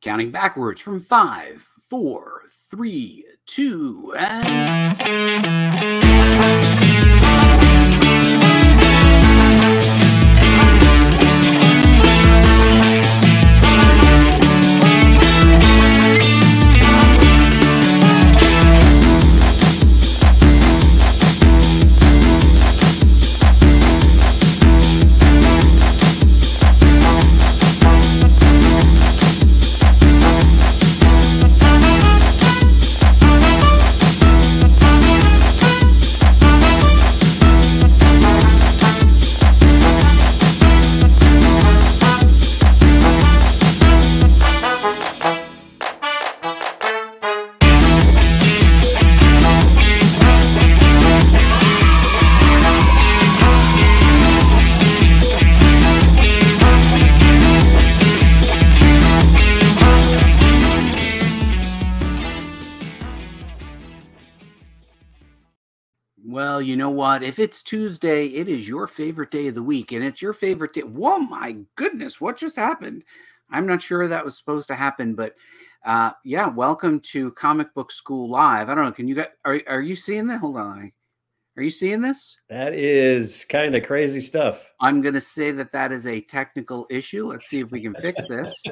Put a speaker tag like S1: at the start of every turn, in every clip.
S1: Counting backwards from five, four, three, two, and. If it's Tuesday, it is your favorite day of the week, and it's your favorite day. Whoa, my goodness, what just happened? I'm not sure that was supposed to happen, but uh, yeah, welcome to Comic Book School Live. I don't know. Can you get? Are are you seeing that? Hold on. Are you seeing this?
S2: That is kind of crazy stuff.
S1: I'm going to say that that is a technical issue. Let's see if we can fix this.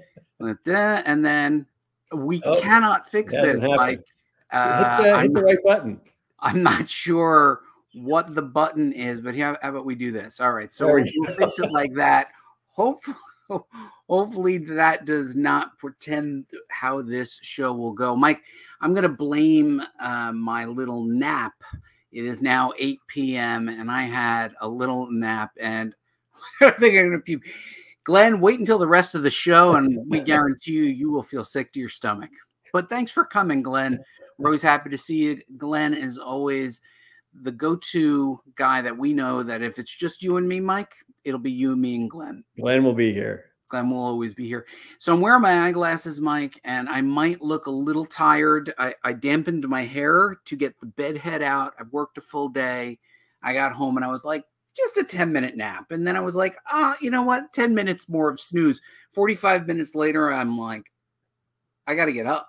S1: and then we oh, cannot fix this. Like,
S2: uh, hit, the, hit the right button.
S1: I'm not sure what the button is, but how, how about we do this? All right, so we'll fix it like that. Hopefully, hopefully that does not pretend how this show will go. Mike, I'm going to blame uh, my little nap. It is now 8 p.m. and I had a little nap, and I think I'm going to puke. Glenn, wait until the rest of the show, and we guarantee you, you will feel sick to your stomach. But thanks for coming, Glenn. We're always happy to see you. Glenn is always the go-to guy that we know that if it's just you and me, Mike, it'll be you, me, and Glenn.
S2: Glenn will be here.
S1: Glenn will always be here. So I'm wearing my eyeglasses, Mike, and I might look a little tired. I, I dampened my hair to get the bed head out. I've worked a full day. I got home and I was like, just a 10 minute nap. And then I was like, ah, oh, you know what? 10 minutes more of snooze. 45 minutes later, I'm like, I got to get up.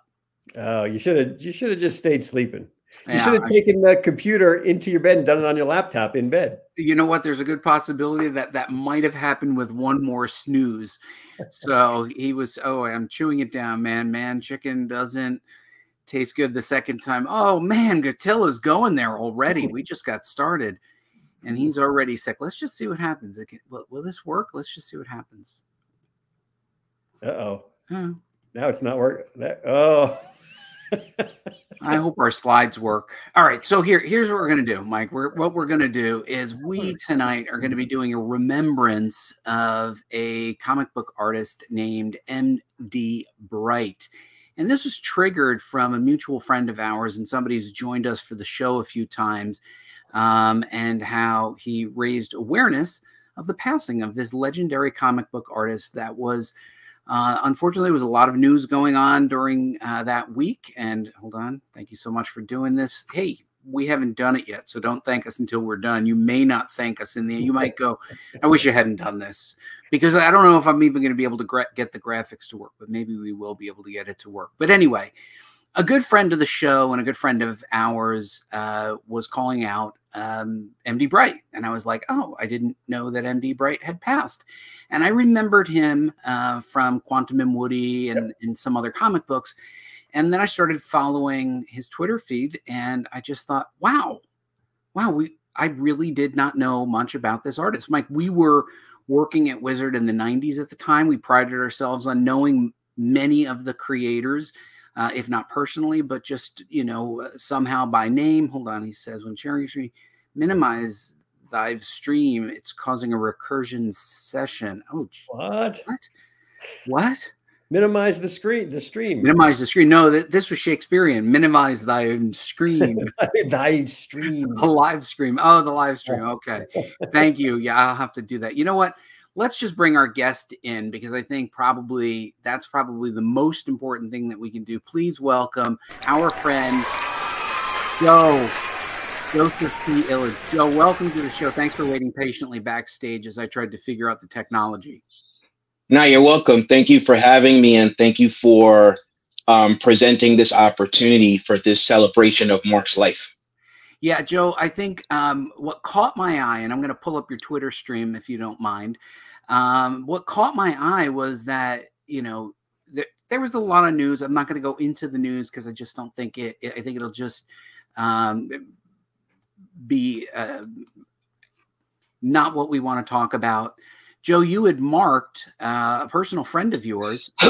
S2: Oh, you should have you should have just stayed sleeping. You yeah, should have taken the computer into your bed and done it on your laptop in bed.
S1: You know what? There's a good possibility that that might have happened with one more snooze. so he was, oh, I'm chewing it down, man. Man, chicken doesn't taste good the second time. Oh man, Gatilla's going there already. We just got started, and he's already sick. Let's just see what happens. Will, will this work? Let's just see what happens.
S2: Uh oh. Hmm. Now it's not working. Oh.
S1: I hope our slides work. All right, so here, here's what we're gonna do, Mike. We're, what we're gonna do is we tonight are gonna be doing a remembrance of a comic book artist named M.D. Bright. And this was triggered from a mutual friend of ours and somebody who's joined us for the show a few times, um, and how he raised awareness of the passing of this legendary comic book artist that was uh, unfortunately, there was a lot of news going on during uh, that week. And hold on, thank you so much for doing this. Hey, we haven't done it yet, so don't thank us until we're done. You may not thank us in the end. You might go, "I wish I hadn't done this," because I don't know if I'm even going to be able to get the graphics to work. But maybe we will be able to get it to work. But anyway, a good friend of the show and a good friend of ours uh, was calling out um, MD Bright. And I was like, oh, I didn't know that MD Bright had passed. And I remembered him uh, from Quantum and Woody and, yep. and some other comic books. And then I started following his Twitter feed and I just thought, wow, wow, we I really did not know much about this artist. Mike, we were working at Wizard in the 90s at the time. We prided ourselves on knowing many of the creators uh, if not personally, but just you know somehow by name. Hold on, he says when sharing stream, minimize live stream. It's causing a recursion session. Oh,
S2: what?
S1: What? What?
S2: Minimize the screen. The stream.
S1: Minimize the screen. No, th- this was Shakespearean. Minimize thy screen.
S2: thy stream.
S1: The live stream. Oh, the live stream. Okay. Thank you. Yeah, I'll have to do that. You know what? Let's just bring our guest in because I think probably that's probably the most important thing that we can do. Please welcome our friend Joe Joseph P. Illidge. Joe, welcome to the show. Thanks for waiting patiently backstage as I tried to figure out the technology.
S3: No, you're welcome. Thank you for having me, and thank you for um, presenting this opportunity for this celebration of Mark's life.
S1: Yeah, Joe, I think um, what caught my eye, and I'm going to pull up your Twitter stream if you don't mind. Um, what caught my eye was that, you know, there, there was a lot of news. I'm not going to go into the news because I just don't think it, I think it'll just um, be uh, not what we want to talk about. Joe, you had marked uh, a personal friend of yours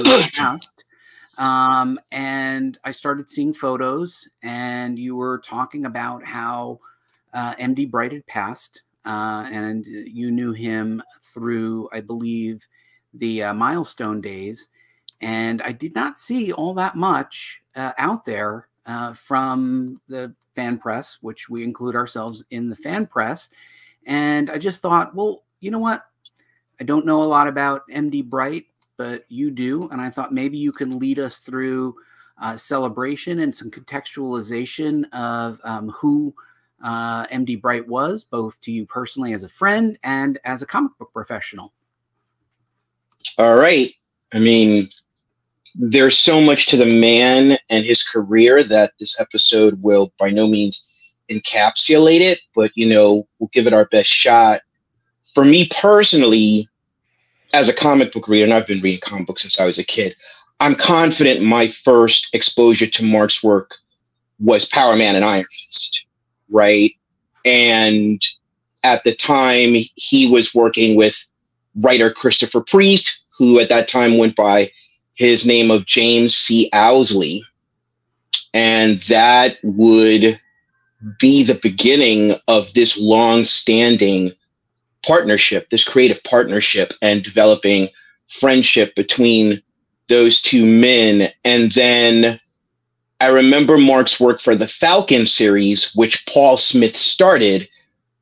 S1: um, and I started seeing photos, and you were talking about how uh, MD Bright had passed, uh, and you knew him through, I believe, the uh, milestone days. And I did not see all that much uh, out there uh, from the fan press, which we include ourselves in the fan press. And I just thought, well, you know what? I don't know a lot about MD Bright, but you do. And I thought maybe you can lead us through uh, celebration and some contextualization of um, who uh, MD Bright was, both to you personally as a friend and as a comic book professional.
S3: All right. I mean, there's so much to the man and his career that this episode will by no means encapsulate it, but you know, we'll give it our best shot. For me personally, as a comic book reader, and I've been reading comic books since I was a kid, I'm confident my first exposure to Mark's work was Power Man and Iron Fist, right? And at the time, he was working with writer Christopher Priest, who at that time went by his name of James C. Owsley. And that would be the beginning of this long standing partnership, this creative partnership, and developing friendship between those two men. And then I remember Mark's work for the Falcon series, which Paul Smith started,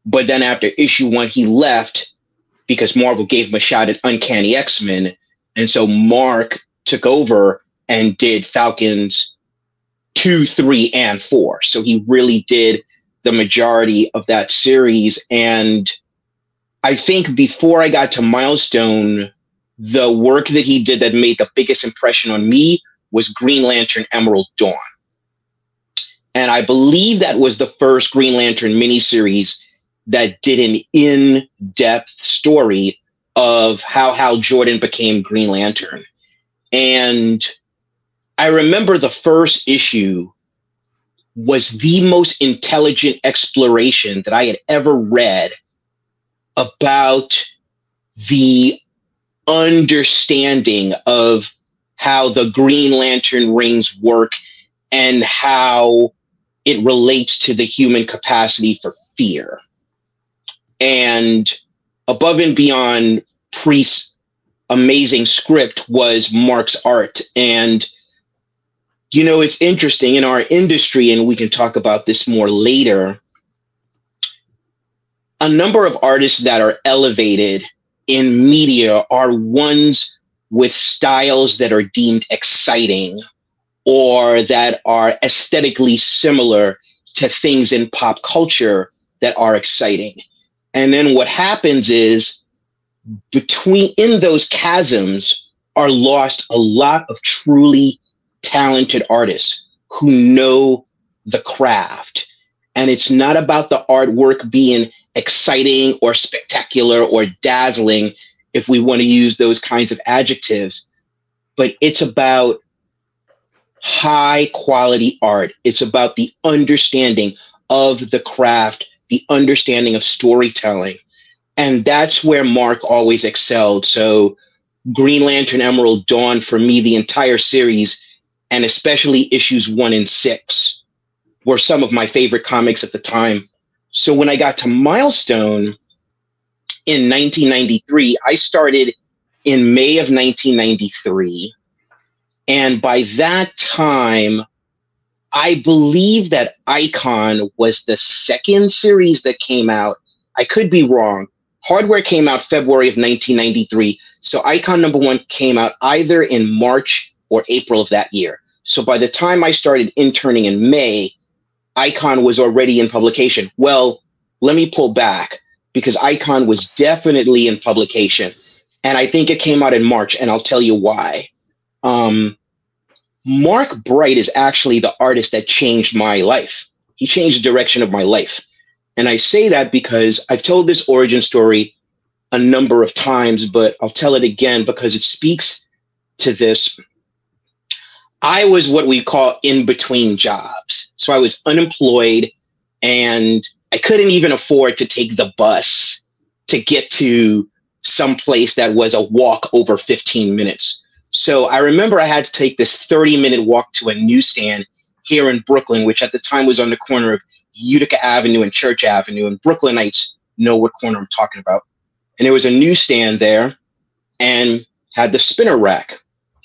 S3: but then after issue one, he left because Marvel gave him a shot at Uncanny X Men. And so Mark took over and did Falcons two, three, and four. So he really did the majority of that series. And I think before I got to Milestone, the work that he did that made the biggest impression on me was Green Lantern Emerald Dawn. And I believe that was the first Green Lantern miniseries that did an in depth story of how Hal Jordan became Green Lantern. And I remember the first issue was the most intelligent exploration that I had ever read about the understanding of how the Green Lantern rings work and how it relates to the human capacity for fear. And above and beyond Priest's amazing script was Mark's art. And, you know, it's interesting in our industry, and we can talk about this more later a number of artists that are elevated in media are ones with styles that are deemed exciting or that are aesthetically similar to things in pop culture that are exciting. And then what happens is between in those chasms are lost a lot of truly talented artists who know the craft. And it's not about the artwork being exciting or spectacular or dazzling, if we want to use those kinds of adjectives. But it's about high quality art. It's about the understanding of the craft, the understanding of storytelling. And that's where Mark always excelled. So, Green Lantern Emerald Dawn, for me, the entire series, and especially issues one and six, were some of my favorite comics at the time. So when I got to Milestone in 1993, I started in May of 1993. And by that time, I believe that Icon was the second series that came out. I could be wrong. Hardware came out February of 1993. So Icon number one came out either in March or April of that year. So by the time I started interning in May, Icon was already in publication. Well, let me pull back because Icon was definitely in publication. and I think it came out in March, and I'll tell you why. Um, Mark Bright is actually the artist that changed my life. He changed the direction of my life. And I say that because I've told this origin story a number of times, but I'll tell it again because it speaks to this. I was what we call in between jobs. So I was unemployed and I couldn't even afford to take the bus to get to some place that was a walk over 15 minutes. So I remember I had to take this 30 minute walk to a newsstand here in Brooklyn, which at the time was on the corner of Utica Avenue and Church Avenue. And Brooklynites know what corner I'm talking about. And there was a newsstand there and had the spinner rack.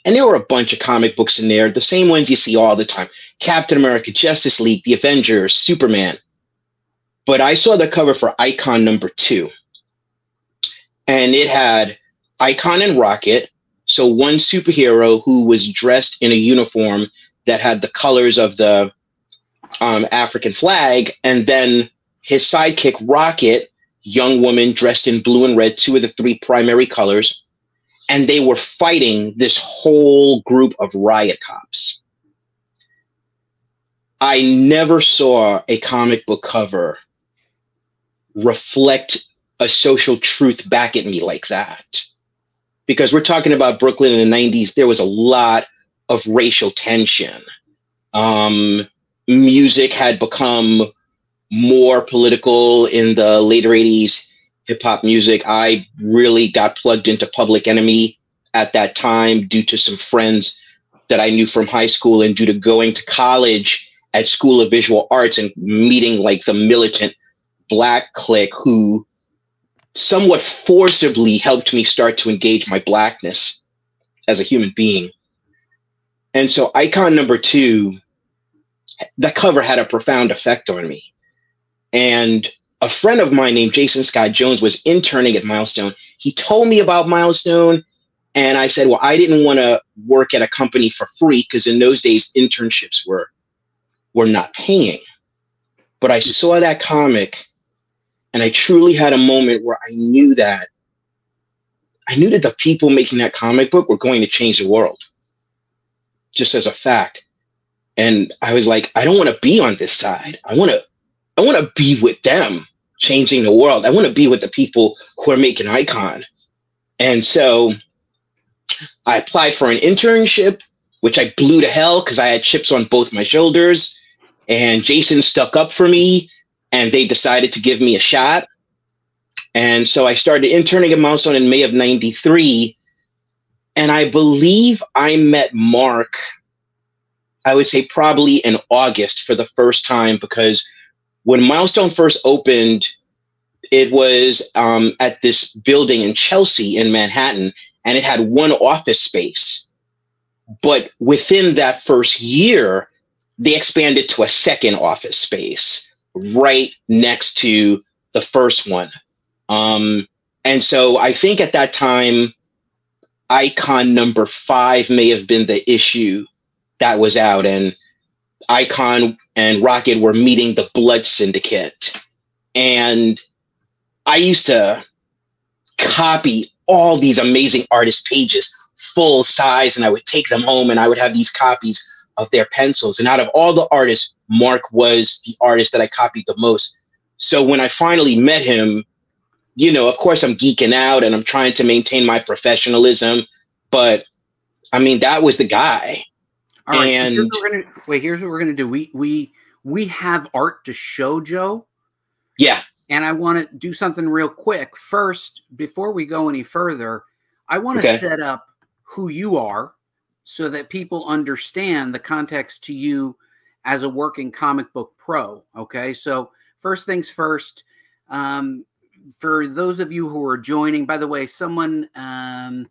S3: And there were a bunch of comic books in there, the same ones you see all the time Captain America, Justice League, The Avengers, Superman. But I saw the cover for Icon number two. And it had Icon and Rocket. So one superhero who was dressed in a uniform that had the colors of the um, African flag, and then his sidekick Rocket, young woman dressed in blue and red, two of the three primary colors, and they were fighting this whole group of riot cops. I never saw a comic book cover reflect a social truth back at me like that. Because we're talking about Brooklyn in the 90s, there was a lot of racial tension. Um, music had become more political in the later 80s hip hop music. I really got plugged into Public Enemy at that time due to some friends that I knew from high school and due to going to college at School of Visual Arts and meeting like the militant black clique who somewhat forcibly helped me start to engage my blackness as a human being. And so icon number two that cover had a profound effect on me. And a friend of mine named Jason Scott Jones was interning at Milestone. He told me about Milestone, and I said, Well, I didn't want to work at a company for free because in those days internships were were not paying. But I saw that comic and I truly had a moment where I knew that I knew that the people making that comic book were going to change the world. Just as a fact and I was like, I don't want to be on this side. I want to, I want to be with them, changing the world. I want to be with the people who are making icon. And so I applied for an internship, which I blew to hell because I had chips on both my shoulders. And Jason stuck up for me, and they decided to give me a shot. And so I started interning at Milestone in May of '93. And I believe I met Mark I would say probably in August for the first time because when Milestone first opened, it was um, at this building in Chelsea in Manhattan, and it had one office space. But within that first year, they expanded to a second office space right next to the first one. Um, and so I think at that time, icon number five may have been the issue that was out, and Icon and Rocket were meeting the Blood Syndicate. And I used to copy all these amazing artist pages full size, and I would take them home and I would have these copies of their pencils. And out of all the artists, Mark was the artist that I copied the most. So when I finally met him, you know, of course I'm geeking out and I'm trying to maintain my professionalism, but I mean, that was the guy.
S1: All right. And so here's gonna, wait, here's what we're gonna do. We we we have art to show, Joe.
S3: Yeah.
S1: And I want to do something real quick. First, before we go any further, I want to okay. set up who you are so that people understand the context to you as a working comic book pro. Okay. So, first things first, um, for those of you who are joining, by the way, someone um,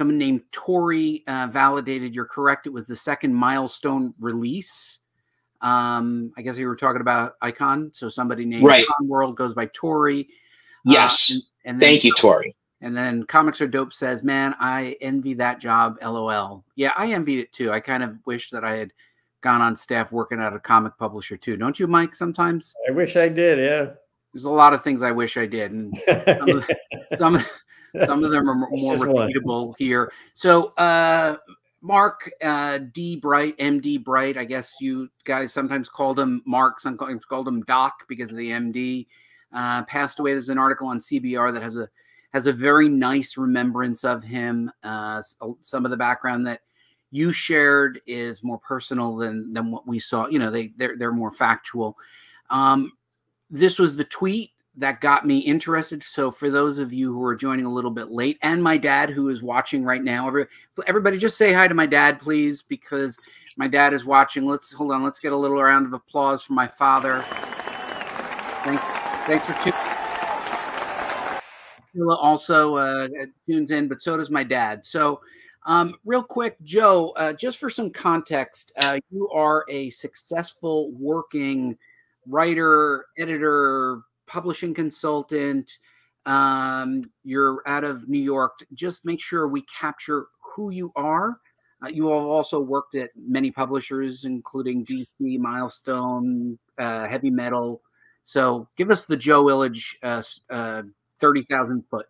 S1: Someone named Tori uh, validated you're correct. It was the second milestone release. Um, I guess you were talking about Icon. So somebody named
S3: right.
S1: Icon World goes by Tori.
S3: Yes. Uh, and, and thank you, Tori.
S1: And then Comics Are Dope says, Man, I envy that job. LOL. Yeah, I envied it too. I kind of wish that I had gone on staff working at a comic publisher too. Don't you, Mike, sometimes?
S2: I wish I did. Yeah.
S1: There's a lot of things I wish I did. And some, of, some, Some of them are more repeatable one. here. So, uh, Mark uh, D. Bright, MD Bright, I guess you guys sometimes called him Mark, sometimes called him Doc because of the MD. Uh, passed away. There's an article on CBR that has a has a very nice remembrance of him. Uh, some of the background that you shared is more personal than than what we saw. You know, they they're they're more factual. Um, this was the tweet that got me interested. So for those of you who are joining a little bit late, and my dad who is watching right now, every, everybody just say hi to my dad, please, because my dad is watching. Let's hold on. Let's get a little round of applause for my father. Thanks. Thanks for tuning. Also uh, tunes in, but so does my dad. So um, real quick, Joe, uh, just for some context, uh, you are a successful working writer, editor, publishing consultant. Um, you're out of New York. Just make sure we capture who you are. Uh, you have also worked at many publishers, including DC, Milestone, uh, Heavy Metal. So give us the Joe Illidge uh, uh 30,000 foot.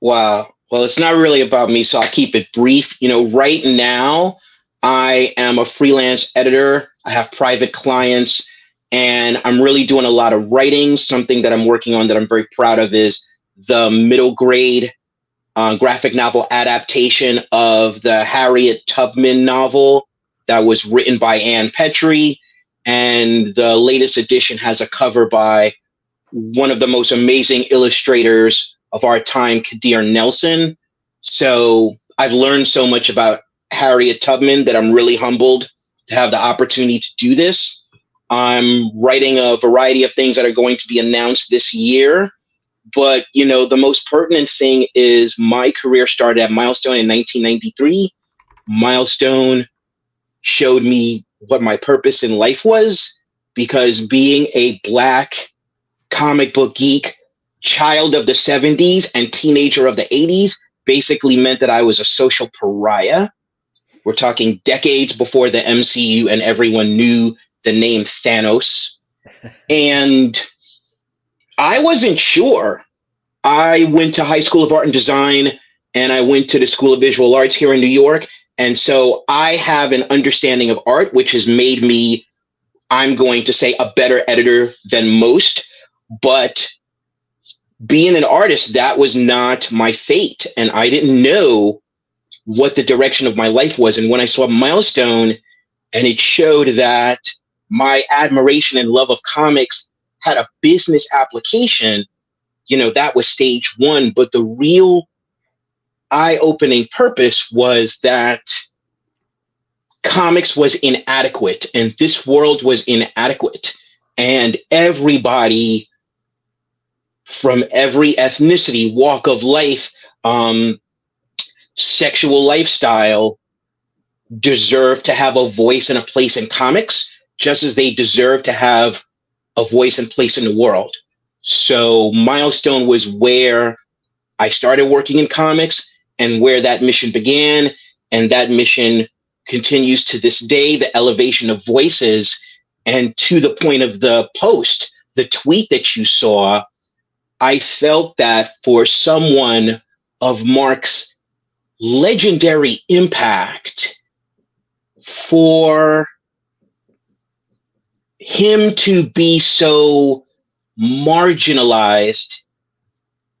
S3: Wow. Well, it's not really about me, so I'll keep it brief. You know, right now, I am a freelance editor. I have private clients, and I'm really doing a lot of writing. Something that I'm working on that I'm very proud of is the middle grade uh, graphic novel adaptation of the Harriet Tubman novel that was written by Ann Petry. And the latest edition has a cover by one of the most amazing illustrators of our time, Kadir Nelson. So I've learned so much about Harriet Tubman that I'm really humbled to have the opportunity to do this. I'm writing a variety of things that are going to be announced this year. But, you know, the most pertinent thing is my career started at Milestone in 1993. Milestone showed me what my purpose in life was because being a black comic book geek child of the 70s and teenager of the 80s basically meant that I was a social pariah. We're talking decades before the MCU and everyone knew the name Thanos. and I wasn't sure. I went to High School of Art and Design and I went to the School of Visual Arts here in New York. And so I have an understanding of art, which has made me, I'm going to say, a better editor than most. But being an artist, that was not my fate. And I didn't know what the direction of my life was. And when I saw Milestone and it showed that my admiration and love of comics had a business application, you know, that was stage one. But the real eye opening purpose was that comics was inadequate and this world was inadequate. And everybody from every ethnicity, walk of life, um, sexual lifestyle deserve to have a voice and a place in comics, just as they deserve to have a voice and place in the world. So Milestone was where I started working in comics and where that mission began. And that mission continues to this day, the elevation of voices. And to the point of the post, the tweet that you saw, I felt that for someone of Mark's legendary impact, for him to be so marginalized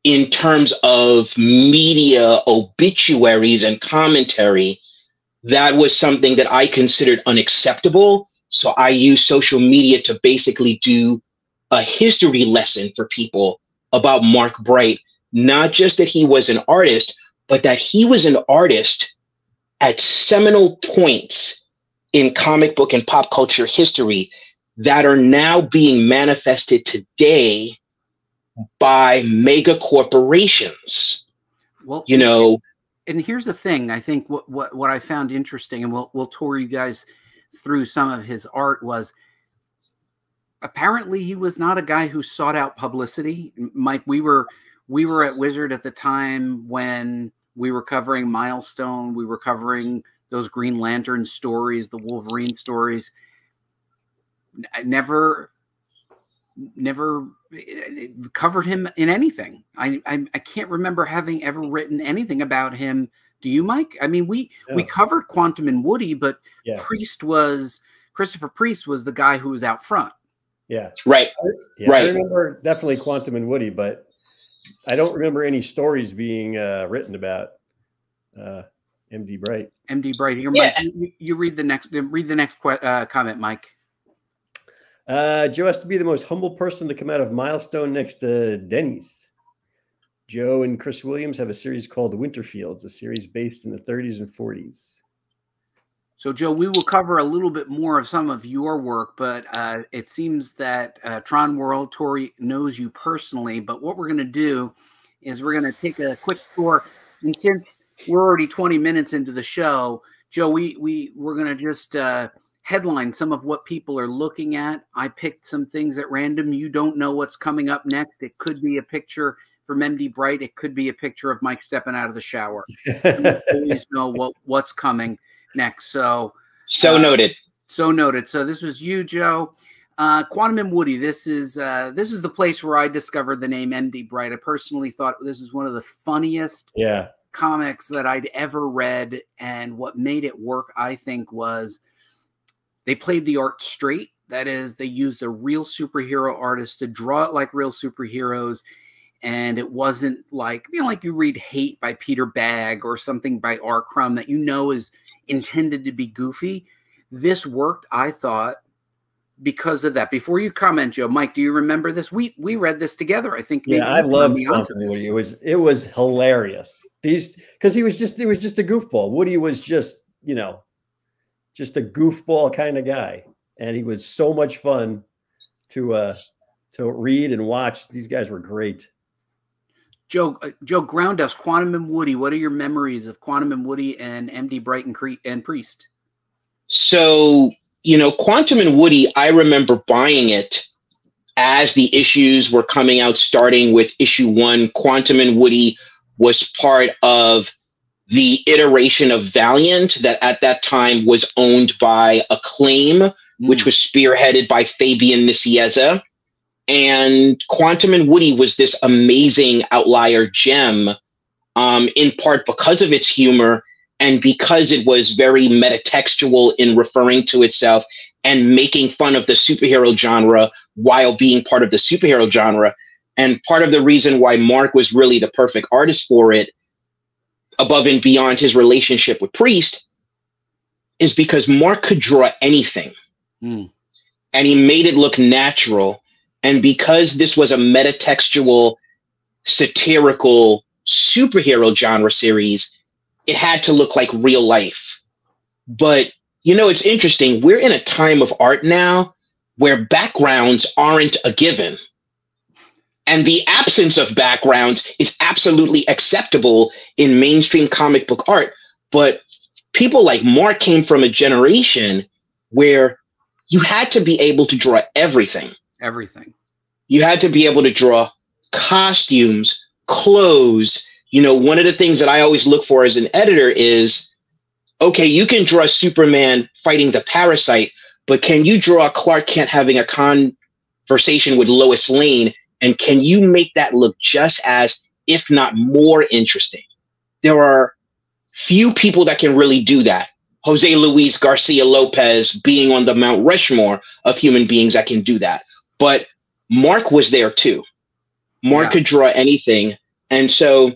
S3: in terms of media obituaries and commentary, that was something that I considered unacceptable. So I used social media to basically do a history lesson for people about Mark Bright, not just that he was an artist, but that he was an artist at seminal points in comic book and pop culture history that are now being manifested today by mega corporations. Well, you know,
S1: and here's the thing. I think what what what I found interesting, and we'll we'll tour you guys through some of his art was apparently he was not a guy who sought out publicity. Mike, we were we were at Wizard at the time when we were covering Milestone, we were covering those Green Lantern stories, the Wolverine stories. I never never covered him in anything. I, I, I can't remember having ever written anything about him. Do you, Mike? I mean, we we covered Quantum and Woody, but yeah. Priest was Christopher Priest was the guy who was out front.
S2: Yeah.
S3: Right.
S2: Yeah,
S3: right.
S2: I remember definitely Quantum and Woody, but I don't remember any stories being uh, written about uh, MD Bright.
S1: MD Bright. Here, yeah. Mike, you, you, read the next. Read the next uh, comment, Mike.
S2: Uh, Joe has to be the most humble person to come out of Milestone next to Denys. Joe and Chris Williams have a series called Winterfields, a series based in the 30s and 40s.
S1: So, Joe, we will cover a little bit more of some of your work, but uh, it seems that uh, Tron World Tori knows you personally. But what we're going to do is we're going to take a quick tour, and since we're already 20 minutes into the show, Joe, we we we're going to just uh, headline some of what people are looking at. I picked some things at random. You don't know what's coming up next. It could be a picture from MD Bright. It could be a picture of Mike stepping out of the shower. always know what what's coming next. So,
S3: so uh, noted.
S1: So noted. So this was you, Joe. Uh, Quantum and Woody. This is uh, this is the place where I discovered the name MD Bright. I personally thought this is one of the funniest
S2: yeah.
S1: comics that I'd ever read, and what made it work, I think, was they played the art straight. That is, they used a real superhero artist to draw it like real superheroes and it wasn't like you know like you read hate by peter bagge or something by r crumb that you know is intended to be goofy. This worked, I thought, because of that. Before you comment, Joe, Mike, do you remember this? We we read this together. I think.
S2: Yeah, I loved Woody. It was it was hilarious. These because he was just he was just a goofball. Woody was just you know, just a goofball kind of guy, and he was so much fun to uh to read and watch. These guys were great.
S1: Joe, uh, Joe, ground us. Quantum and Woody. What are your memories of Quantum and Woody and MD Bright and, Cre- and Priest?
S3: So you know, Quantum and Woody. I remember buying it as the issues were coming out, starting with issue one. Quantum and Woody was part of the iteration of Valiant that at that time was owned by Acclaim, mm. which was spearheaded by Fabian Nicieza and Quantum and Woody was this amazing outlier gem, um, in part because of its humor and because it was very metatextual in referring to itself and making fun of the superhero genre while being part of the superhero genre. And part of the reason why Mark was really the perfect artist for it, above and beyond his relationship with Priest, is because Mark could draw anything. Mm. And he made it look natural and because this was a metatextual, satirical superhero genre series, it had to look like real life. But, you know, it's interesting. We're in a time of art now where backgrounds aren't a given. And the absence of backgrounds is absolutely acceptable in mainstream comic book art. But people like Mark came from a generation where you had to be able to draw everything
S1: everything.
S3: You had to be able to draw costumes, clothes. You know, one of the things that I always look for as an editor is okay, you can draw Superman fighting the parasite, but can you draw Clark Kent having a conversation with Lois Lane? And can you make that look just as, if not more interesting? There are few people that can really do that. Jose Luis Garcia Lopez being on the Mount Rushmore of human beings that can do that. But Mark was there too. Mark yeah. could draw anything. And so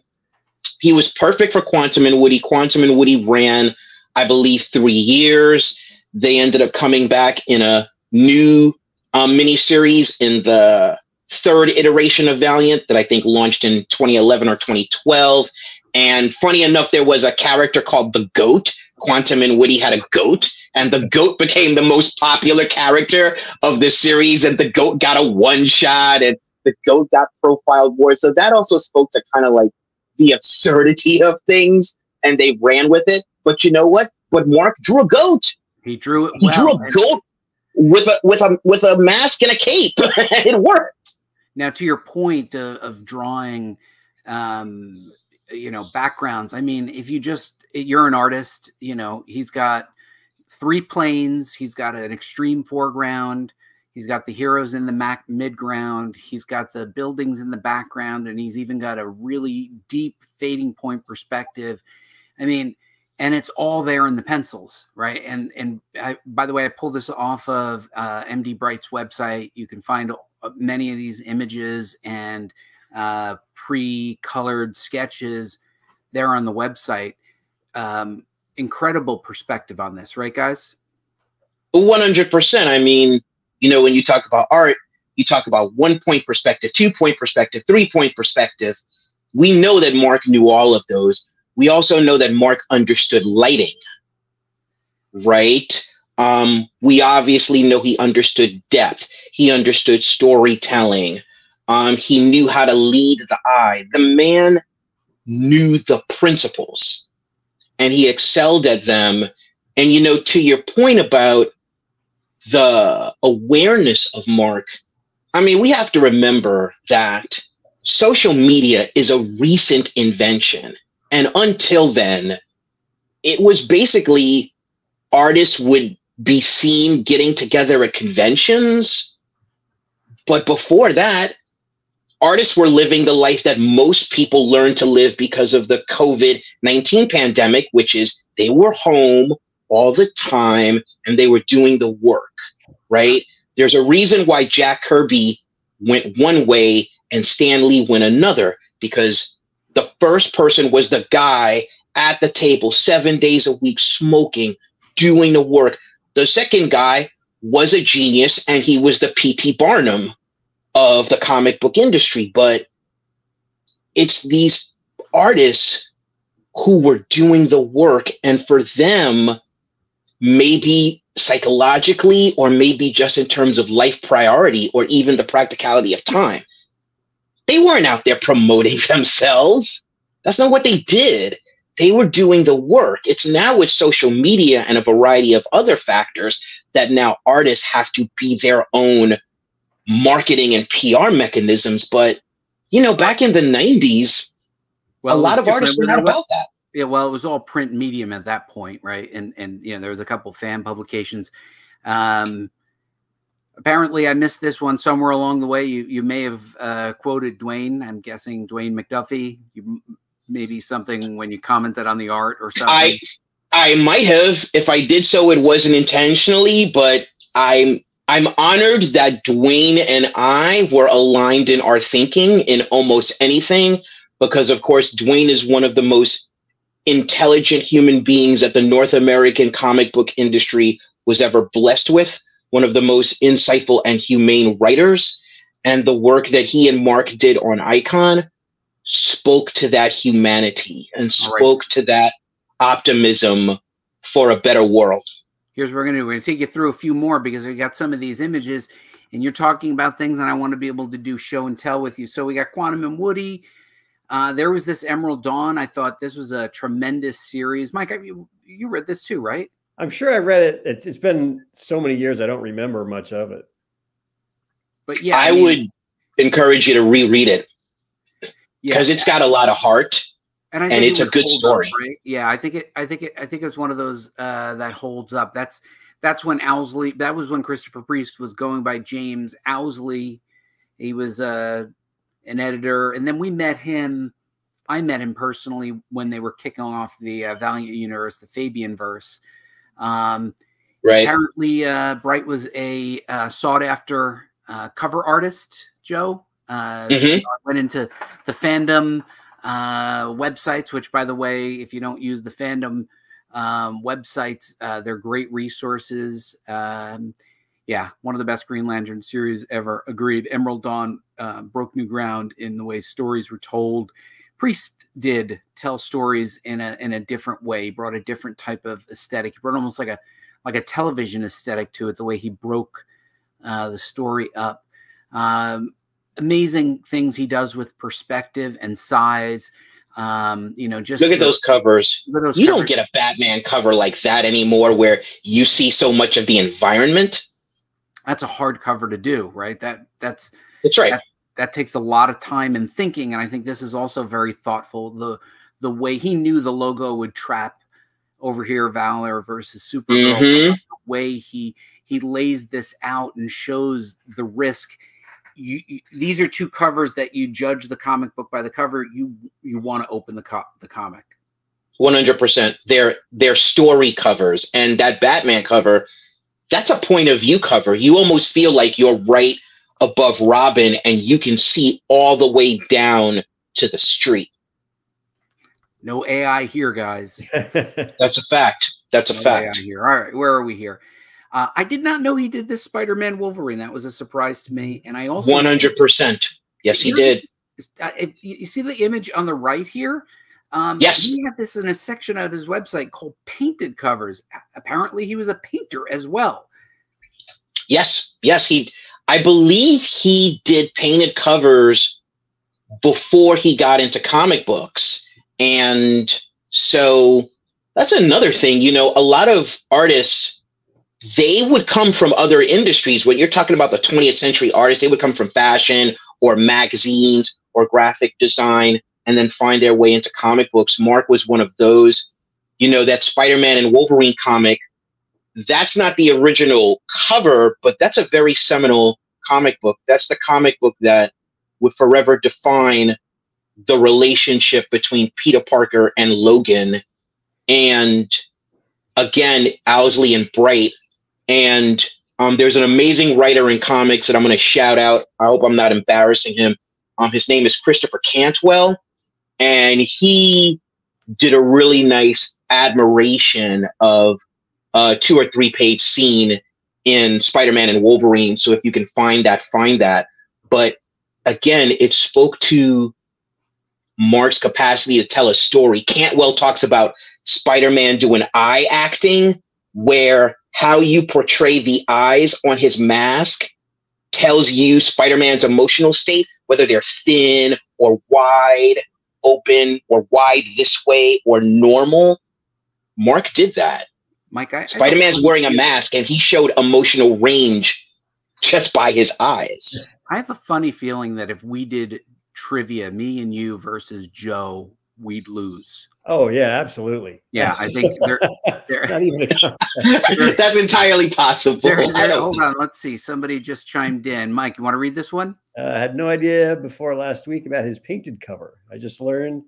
S3: he was perfect for Quantum and Woody. Quantum and Woody ran, I believe, three years. They ended up coming back in a new um, miniseries in the third iteration of Valiant that I think launched in 2011 or 2012. And funny enough, there was a character called the Goat. Quantum and Woody had a goat, and the goat became the most popular character of the series and the goat got a one shot and the goat got profiled more so that also spoke to kind of like the absurdity of things and they ran with it but you know what but mark drew a goat
S1: he drew it
S3: he well, drew a goat with a with a with a mask and a cape it worked
S1: now to your point of, of drawing um you know backgrounds i mean if you just you're an artist you know he's got three planes. He's got an extreme foreground. He's got the heroes in the mac- midground. He's got the buildings in the background, and he's even got a really deep fading point perspective. I mean, and it's all there in the pencils, right? And and I, by the way, I pulled this off of uh, MD Bright's website. You can find uh, many of these images and uh, pre-colored sketches there on the website. Um, incredible perspective on this, right, guys?
S3: One hundred percent. I mean, you know, when you talk about art, you talk about one point perspective, two point perspective, three point perspective. We know that Mark knew all of those. We also know that Mark understood lighting, right? Um, we obviously know he understood depth. He understood storytelling. Um, he knew how to lead the eye. The man knew the principles and he excelled at them. And, you know, to your point about the awareness of Mark, I mean, we have to remember that social media is a recent invention. And until then, it was basically artists would be seen getting together at conventions. But before that, artists were living the life that most people learned to live because of the COVID 19 pandemic, which is they were home all the time and they were doing the work, right? There's a reason why Jack Kirby went one way and Stan Lee went another because the first person was the guy at the table seven days a week smoking, doing the work. The second guy was a genius and he was the P.T. Barnum of the comic book industry. But it's these artists who were doing the work. And for them, maybe psychologically, or maybe just in terms of life priority, or even the practicality of time, they weren't out there promoting themselves. That's not what they did. They were doing the work. It's now with social media and a variety of other factors that now artists have to be their own marketing and PR mechanisms. But, you know, back in the 90s, well, a lot of artists were not about that.
S1: Yeah, well, it was all print medium at that point, right? And and you know, there was a couple fan publications. Um, apparently, I missed this one somewhere along the way. You you may have uh, quoted Dwayne. I'm guessing Dwayne McDuffie. You maybe something when you commented on the art or something.
S3: I I might have. If I did so, it wasn't intentionally, but I'm I'm honored that Dwayne and I were aligned in our thinking in almost anything because, of course, Dwayne is one of the most intelligent human beings that the North American comic book industry was ever blessed with, one of the most insightful and humane writers. And the work that he and Mark did on Icon spoke to that humanity and spoke right. to that optimism for a better world.
S1: Here's what we're going to do. We're going to take you through a few more because we got some of these images and you're talking about things and I want to be able to do show and tell with you. So we got Quantum and Woody. Uh, there was this Emerald Dawn. I thought this was a tremendous series. Mike, you, you read this too, right?
S2: I'm sure I read it. It's, it's been so many years, I don't remember much of it.
S3: But yeah, I, I mean, would encourage you to reread it because yeah, it's got a lot of heart and, and it's it a good story.
S1: Up, right? Yeah, I think it. I think it. I think it's one of those uh, that holds up. That's that's when Owsley. That was when Christopher Priest was going by James Owsley. He was uh, an editor, and then we met him. I met him personally when they were kicking off the uh, Valiant universe, the Fabian verse. Um,
S3: right.
S1: Apparently, uh, Bright was a uh, sought after uh, cover artist. Joe uh, mm-hmm. went into the fandom uh, websites, which, by the way, if you don't use the fandom um, websites, uh, they're great resources. Um, yeah, one of the best Green Lantern series ever. Agreed. Emerald Dawn uh, broke new ground in the way stories were told. Priest did tell stories in a in a different way. brought a different type of aesthetic. He brought almost like a like a television aesthetic to it. The way he broke uh, the story up. Um, amazing things he does with perspective and size. Um, you know, just
S3: look at those covers. At those you covers. don't get a Batman cover like that anymore, where you see so much of the environment
S1: that's a hard cover to do, right? That that's
S3: that's right.
S1: That, that takes a lot of time and thinking, and I think this is also very thoughtful. The the way he knew the logo would trap over here Valor versus Supergirl, mm-hmm. way he he lays this out and shows the risk. You, you, these are two covers that you judge the comic book by the cover. You you want to open the co- the comic.
S3: One hundred percent. They're they're story covers, and that Batman cover, that's a point of view cover. You almost feel like you're right above Robin, and you can see all the way down to the street.
S1: No AI here, guys.
S3: That's a fact. That's a
S1: No
S3: fact.
S1: AI here. All right, where are we here? Uh, I did not know he did this Spider-Man Wolverine. That was a surprise to me, and I also
S3: One hundred percent. Yes, he did.
S1: uh, you you see the image on the right here. Um,
S3: Yes.
S1: He had this in a section of his website called painted covers. Apparently, he was a painter as well.
S3: Yes, yes, he. I believe he did painted covers before he got into comic books, and so that's another thing. You know, a lot of artists they would come from other industries. When you're talking about the 20th century artists, they would come from fashion or magazines or graphic design, and then find their way into comic books. Mark was one of those. You know, that Spider-Man and Wolverine comic that's not the original cover, but that's a very seminal comic book. That's the comic book that would forever define the relationship between Peter Parker and Logan. And again, Owsley and Bright. And um, there's an amazing writer in comics that I'm going to shout out. I hope I'm not embarrassing him. Um, his name is Christopher Cantwell. And he did a really nice admiration of a two or three page scene in Spider-Man and Wolverine. So if you can find that, find that. But again, it spoke to Mark's capacity to tell a story. Cantwell talks about Spider-Man doing eye acting, where how you portray the eyes on his mask tells you Spider-Man's emotional state, whether they're thin or wide, open or wide this way or normal. Mark did that.
S1: Mike, I, I
S3: Spider Man's
S1: have
S3: wearing a mask and he showed emotional range just by his eyes.
S1: I have a funny feeling that if we did trivia, me and you versus Joe, we'd lose.
S2: oh yeah, absolutely.
S1: Yeah, I think they're they're,
S2: Not even a
S3: That's entirely possible.
S1: they're, they're- hold on. Let's see. Somebody just chimed in. Mike, you want to read this one?
S2: Uh, I had no idea before last week about his painted cover. I just learned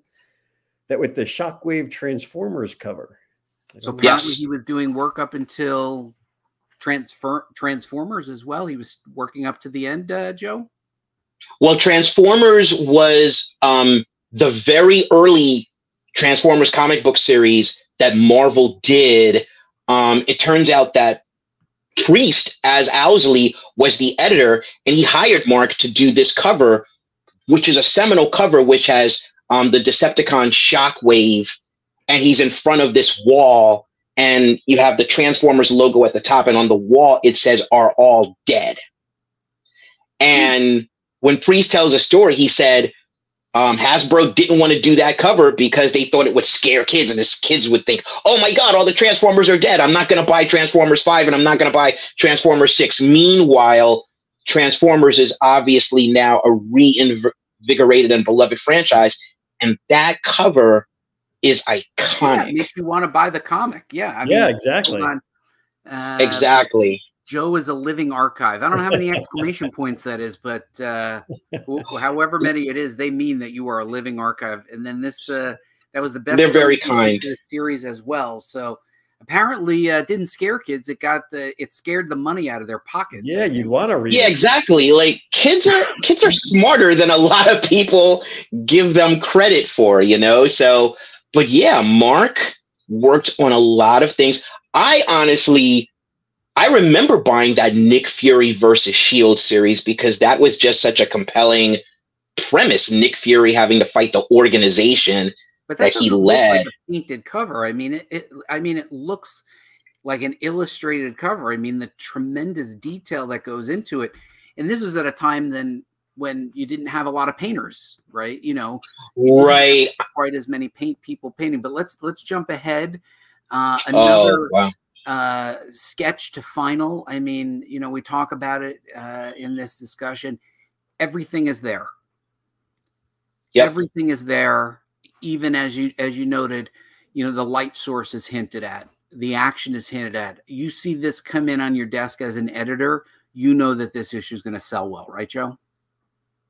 S2: that with the Shockwave Transformers cover.
S1: So apparently
S3: Yes.
S1: he was doing work up until transfer Transformers as well. He was working up to the end, uh, Joe.
S3: well, Transformers was um, the very early Transformers comic book series that Marvel did. Um, it turns out that Priest, as Owsley, was the editor, and he hired Mark to do this cover, which is a seminal cover, which has um, the Decepticon Shockwave, and he's in front of this wall, and you have the Transformers logo at the top, and on the wall it says "Are all dead." And when Priest tells a story, he said um, Hasbro didn't want to do that cover because they thought it would scare kids, and his kids would think, "Oh my God, all the Transformers are dead! I'm not going to buy Transformers Five, and I'm not going to buy Transformers Six. Meanwhile, Transformers is obviously now a reinvigorated and beloved franchise, and that cover is
S1: Yeah,
S3: iconic.
S1: it makes you want to buy the comic. Yeah, I
S2: yeah,
S1: mean,
S2: exactly.
S1: Uh,
S3: exactly.
S1: Joe is a living archive. I don't know how many exclamation points that is, but uh, wh- however many it is, they mean that you are a living archive. And then this, uh, that was the best.
S3: They're very kind.
S1: for the series as well. So apparently, uh, it didn't scare kids. It got the, it scared the money out of their pockets.
S2: Yeah, you'd want to read.
S3: Yeah,
S2: it.
S3: exactly. Like kids are kids are smarter than a lot of people give them credit for, you know? So, but yeah, Mark worked on a lot of things. I honestly I remember buying that Nick Fury versus Shield series because that was just such a compelling premise. Nick Fury having to fight the organization.
S1: but
S3: that he
S1: look like
S3: led.
S1: a painted cover. I mean, it, it. I mean, it looks like an illustrated cover. I mean, the tremendous detail that goes into it. And this was at a time then when you didn't have a lot of painters, right? You know,
S3: Right.
S1: quite as many paint people painting. But let's let's jump ahead. Uh,
S3: Oh,
S1: another
S3: wow.
S1: uh, sketch to final. I mean, you know, we talk about it uh, in this discussion. Everything is there.
S3: Yep.
S1: Everything is there, even as you as you noted. You know, the light source is hinted at. the action is hinted at. You see this come in on your desk as an editor, you know that this issue is going to sell well, right, Joe?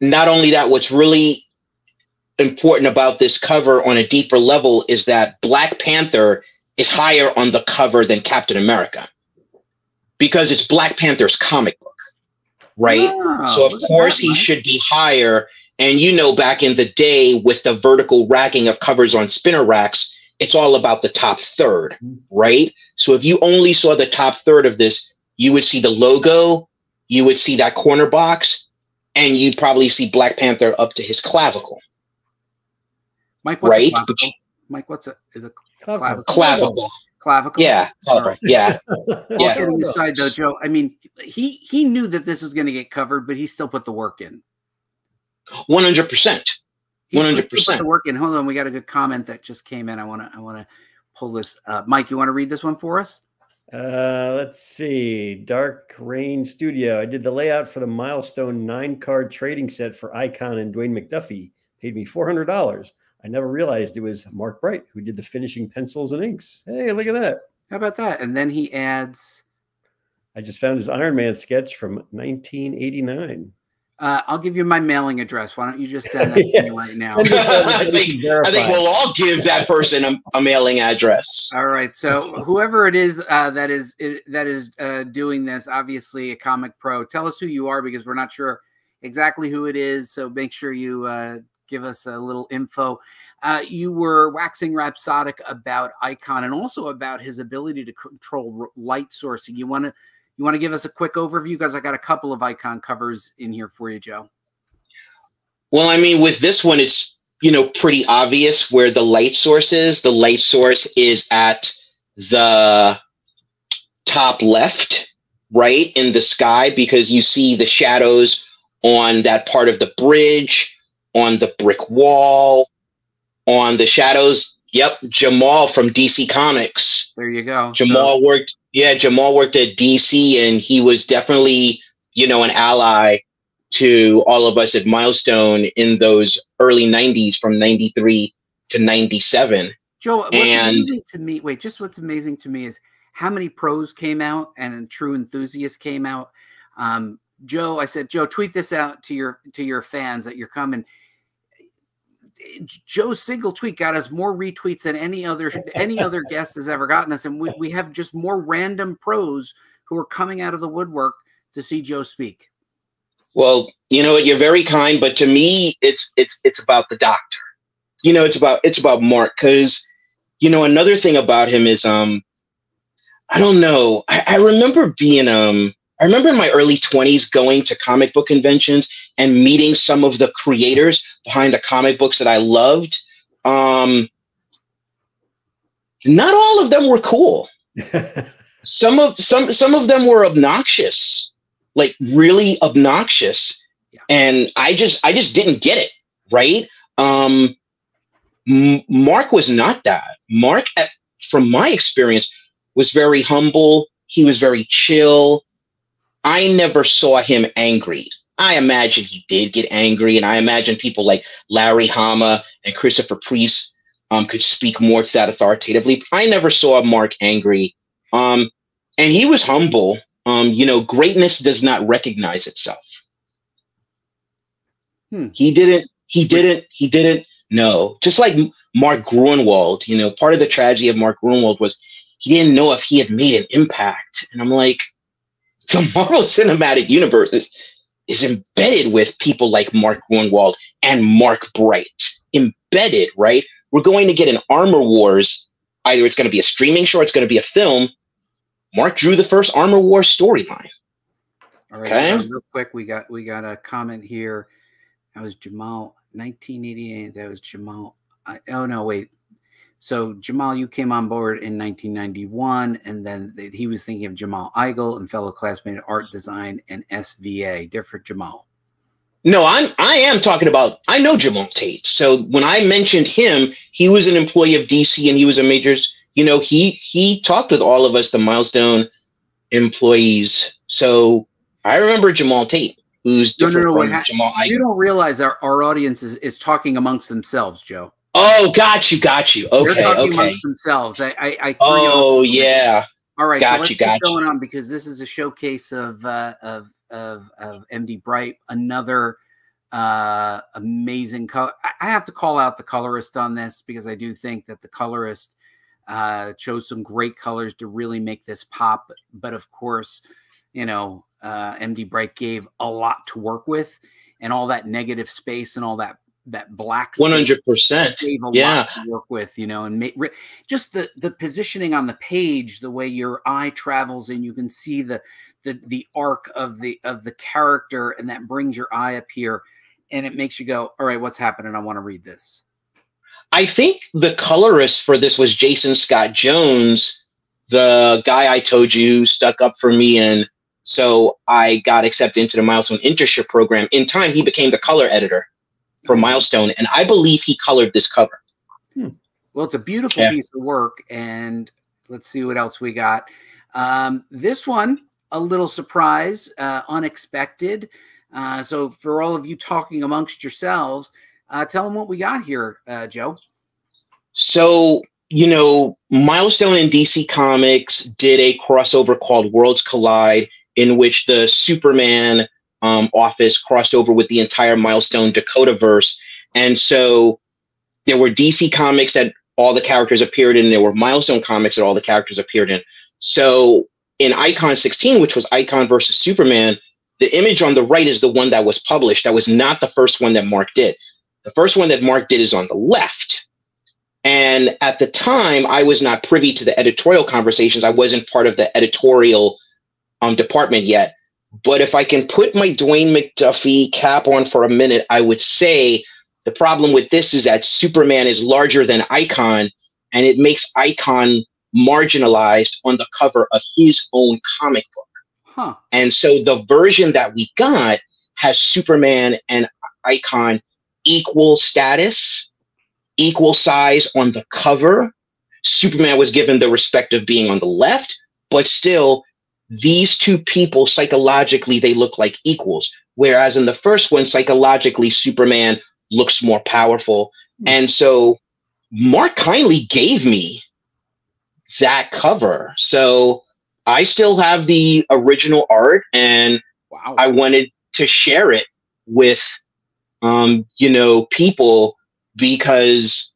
S3: Not only that, what's really important about this cover on a deeper level is that Black Panther is higher on the cover than Captain America because it's Black Panther's comic book, right? Oh, so, of course, he should be higher. And you know, back in the day with the vertical racking of covers on spinner racks, it's all about the top third, right? So if you only saw the top third of this, you would see the logo, you would see that corner box, and you'd probably see Black Panther up to his clavicle.
S1: Mike, what's right? A Mike, what's a is a
S3: clavicle? Clavicle.
S1: Clavicle.
S3: Yeah. Right. Yeah.
S1: yeah. Kidding aside, though, Joe. I mean, he he knew that this was going to get covered, but he still put the work in.
S3: One hundred percent. One hundred percent.
S1: Work in. Hold on, we got a good comment that just came in. I want to I want to pull this. Uh, Mike, you want to read this one for us?
S2: Uh, let's see. Dark Rain Studio. I did the layout for the milestone nine card trading set for Icon and Dwayne McDuffie. Paid me four hundred dollars. I never realized it was Mark Bright who did the finishing pencils and inks. Hey, look at that.
S1: How about that? And then he adds.
S2: I just found his Iron Man sketch from 1989.
S1: Uh, I'll give you my mailing address. Why don't you just send that yeah. to me right now? I,
S3: think, I think we'll all give that person a, a, mailing address.
S1: All right. So whoever it is uh, that is that is uh, doing this, obviously a comic pro. Tell us who you are because we're not sure exactly who it is. So make sure you uh, give us a little info. Uh, you were waxing rhapsodic about Icon and also about his ability to control light sourcing. You want to you want to give us a quick overview because I got a couple of Icon covers in here for you, Joe.
S3: Well, I mean, with this one, it's you know pretty obvious where the light source is. The light source is at the top left, right in the sky, because you see the shadows on that part of the bridge on the brick wall, on the shadows. Yep, Jamal from DC Comics.
S1: There you go.
S3: Jamal so. worked. Yeah, Jamal worked at DC, and he was definitely, you know, an ally to all of us at Milestone in those early '90s, from '93 to '97.
S1: Joe, what's and, amazing to me. Wait, just what's amazing to me is how many pros came out and true enthusiasts came out. Um, Joe, I said, Joe, tweet this out to your to your fans that you're coming. Joe's single tweet got us more retweets than any other any other guest has ever gotten us, and we, we have just more random pros who are coming out of the woodwork to see Joe speak.
S3: Well, you know what, you're very kind, but to me, it's it's it's about the doctor. You know, it's about it's about Mark because you know another thing about him is um I don't know. I, I remember being um I remember in my early 20s going to comic book conventions and meeting some of the creators behind the comic books that I loved. Um, not all of them were cool. some of some some of them were obnoxious, like really obnoxious, yeah. and I just I just didn't get it. Right? Um, M- Mark was not that. Mark, at, from my experience, was very humble. He was very chill I never saw him angry. I imagine he did get angry, and I imagine people like Larry Hama and Christopher Priest um, could speak more to that authoritatively. I never saw Mark angry, um, and he was humble. Um, you know, greatness does not recognize itself. Hmm. He didn't. He didn't. He didn't. No, just like Mark Gruenwald. You know, part of the tragedy of Mark Gruenwald was he didn't know if he had made an impact, and I'm like the Marvel Cinematic Universe is, is embedded with people like Mark Gruenwald and Mark Bright. Embedded, right? We're going to get an Armor Wars. Either it's going to be a streaming show, or it's going to be a film. Mark drew the first Armor Wars storyline.
S1: All right, okay. real quick, we got we got a comment here. That was Jamal, 1988. That was Jamal. I, oh no, wait. So Jamal, you came on board in 1991, and then he was thinking of Jamal Igle and fellow classmate in Art Design and SVA. Different Jamal.
S3: No, I'm I am talking about I know Jamal Tate. So when I mentioned him, he was an employee of DC and he was a major. You know, he he talked with all of us, the milestone employees. So I remember Jamal Tate, who's different no, no, no, from Jamal.
S1: You don't realize our, our audience is, is talking amongst themselves, Joe.
S3: Oh, got you, got you. Okay,
S1: They're talking
S3: okay.
S1: amongst themselves. I, I, I
S3: Oh yeah.
S1: All right,
S3: Got
S1: so let's
S3: you,
S1: keep
S3: got you.
S1: going on because this is a showcase of uh, of of of MD Bright, another uh, amazing color. I I have to call out the colorist on this because I do think that the colorist uh, chose some great colors to really make this pop. But of course, you know, uh, MD Bright gave a lot to work with, and all that negative space and all that that black
S3: hundred percent. Yeah.
S1: to work with, you know, and ma- just the the positioning on the page, the way your eye travels, and you can see the the the arc of the of the character, and that brings your eye up here, and it makes you go, all right, what's happening? I want to read this.
S3: I think the colorist for this was Jason Scott Jones, the guy I told you stuck up for me, and so I got accepted into the Milestone internship program. In time, he became the color editor for Milestone, and I believe he colored this cover.
S1: Well, it's a beautiful
S3: Yeah.
S1: piece of work, and let's see what else we got. Um, this one, a little surprise, uh, unexpected. Uh, so, for all of you talking amongst yourselves, uh, tell them what we got here, uh, Joe.
S3: So, you know, Milestone and DC Comics did a crossover called Worlds Collide, in which the Superman um, office crossed over with the entire Milestone Dakotaverse. And so there were DC Comics that all the characters appeared in, there were Milestone Comics that all the characters appeared in. So in Icon 16, which was Icon versus Superman, the image on the right is the one that was published. That was not the first one that Mark did. The first one that Mark did is on the left. And at the time, I was not privy to the editorial conversations. I wasn't part of the editorial um, department yet. But if I can put my Dwayne McDuffie cap on for a minute, I would say the problem with this is that Superman is larger than Icon, and it makes Icon marginalized on the cover of his own comic book.
S1: Huh.
S3: And so the version that we got has Superman and Icon equal status, equal size on the cover. Superman was given the respect of being on the left, but still, these two people psychologically they look like equals. Whereas in the first one, psychologically, Superman looks more powerful. And so Mark kindly gave me that cover. So I still have the original art and
S1: Wow.
S3: I wanted to share it with um, you know, people because